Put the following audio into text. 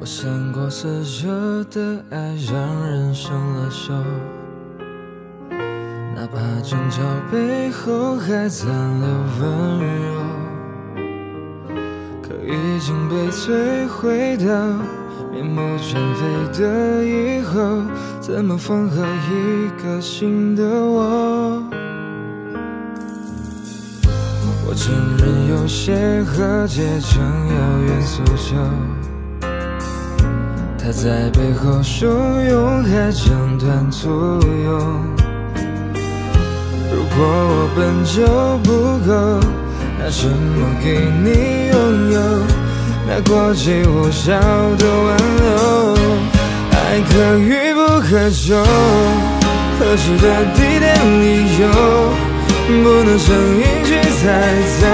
我想过死囚的爱让人生了锈，哪怕争吵背后还残留温柔，可已经被摧毁到面目全非的以后，怎么缝合一个新的我？我承认有些和解成遥远诉求。他在背后汹涌，还整断簇拥。如果我本就不够，拿什么给你拥有？那过期无效的挽留，爱可遇不可求，合适的地点理由，不能声音去猜猜。